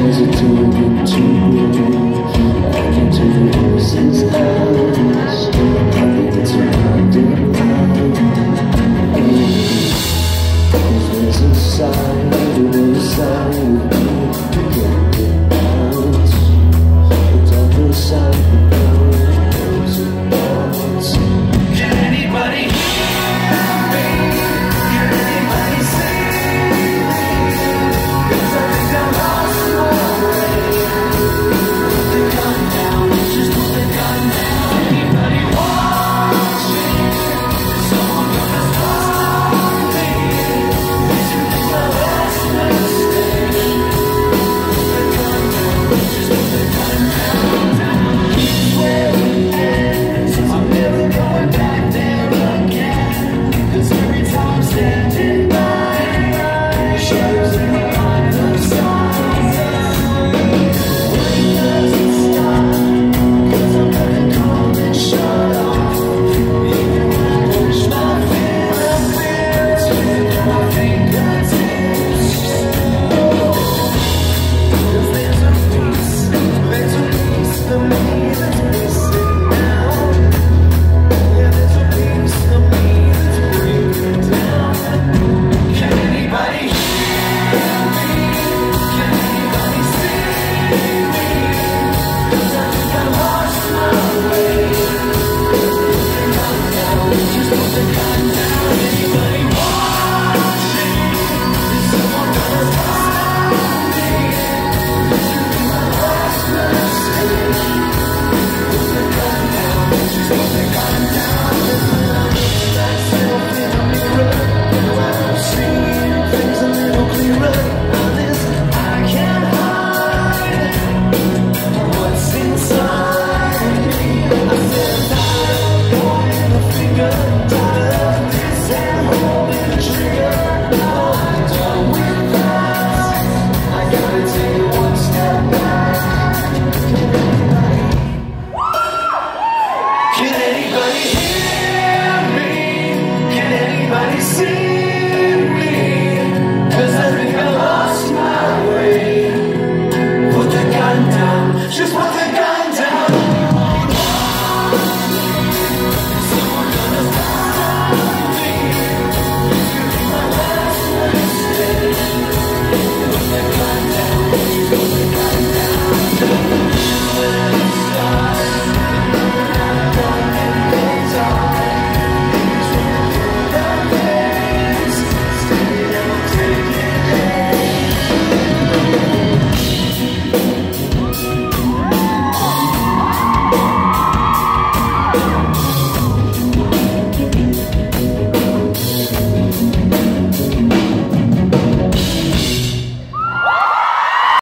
hesitate to